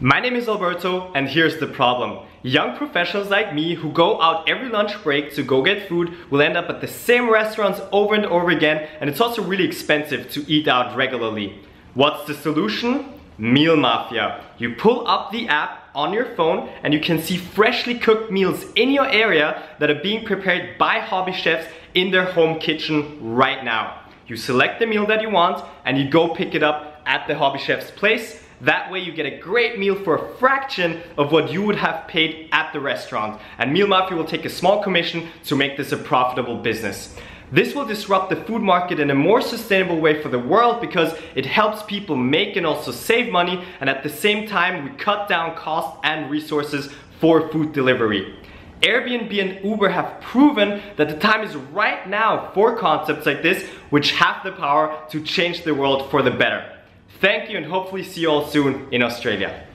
My name is Alberto and here's the problem. Young professionals like me who go out every lunch break to go get food will end up at the same restaurants over and over again and it's also really expensive to eat out regularly. What's the solution? Meal Mafia. You pull up the app on your phone and you can see freshly cooked meals in your area that are being prepared by hobby chefs in their home kitchen right now. You select the meal that you want and you go pick it up at the hobby chef's place that way you get a great meal for a fraction of what you would have paid at the restaurant. And Meal Mafia will take a small commission to make this a profitable business. This will disrupt the food market in a more sustainable way for the world because it helps people make and also save money and at the same time we cut down costs and resources for food delivery. Airbnb and Uber have proven that the time is right now for concepts like this which have the power to change the world for the better. Thank you and hopefully see you all soon in Australia.